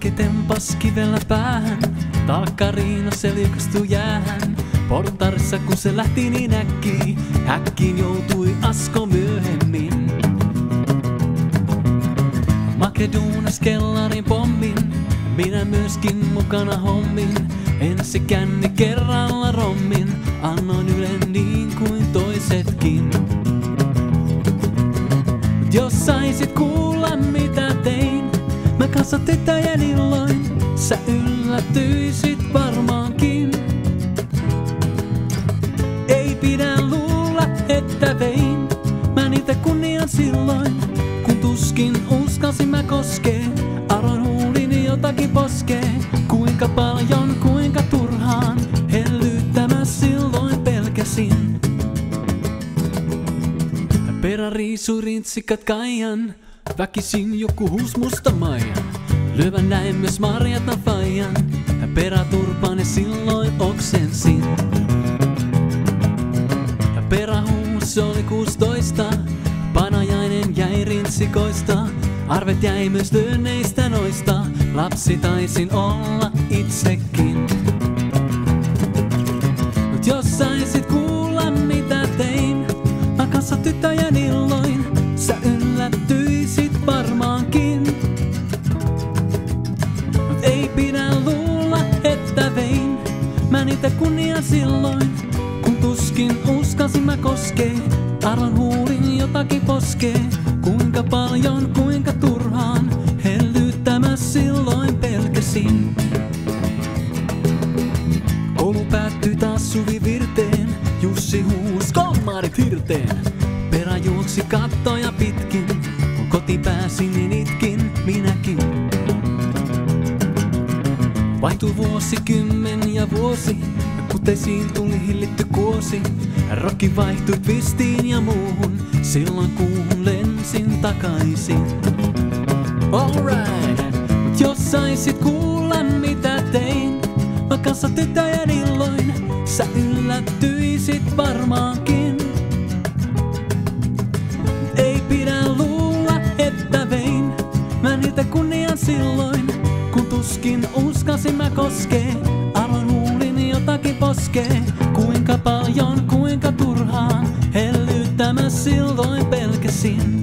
Valke tempas kivellä päähän, takkariina se liukastui jäähän. Portarissa kun se lähti niin äkkiin, häkkiin joutui Asko myöhemmin. Makeduunas kellarin pommin, minä myöskin mukana hommin. Ensi känni kerralla rommin, annoin ylen niin kuin toisetkin. Jos saisit kuulla tyttöjen illoin, sä yllätyisit varmaankin. Ei pidä luulla, että vein mä niitä kunnian silloin, kun tuskin uskalsin mä koskee. Aroin huulini jotakin poskee, kuinka paljon, kuinka turhaan, hellyttämä silloin pelkäsin. Peräriisu rintsikat kaijan, väkisin joku huus musta maijan. Lyövän näin myös Marjata faijan, peräturpani silloin oksensin. Perähuus oli 16, panajainen jäi rintsikoista. Arvet jäi myös lyönneistä noista, lapsi taisin olla itsekin. Mut jos saisit kuulla mitä tein, mä kanssa tyttöjen mä niitä kunnia silloin, kun tuskin uskalsin mä koskee. Arvan huulin jotakin poskee, kuinka paljon, kuinka turhaan, hellyttämä silloin pelkäsin. Koulu päättyi taas Suvi Virteen, Jussi huus kommarit hirteen. Perä juoksi kattoja pitkin, kun koti pääsin Vaihtui vuosikymmen ja vuosi, kutesiin tuli hillitty kuosi. Rokki vaihtui twistiin ja muuhun, silloin kuuhun lensin takaisin. Alright, mut jos saisit kuulla mitä tein, mä kanssa tyttöjen illoin, sä yllättyisit varmaankin. Tuskin uskalsin mä koskee. Aloin huulini jotakin poskee, kuinka paljon, kuinka turhaan, hellyttämä silloin pelkäsin.